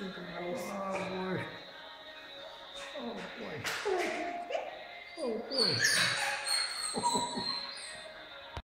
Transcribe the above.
incrementals. Oh, boy. Oh, boy. Oh, boy. Oh,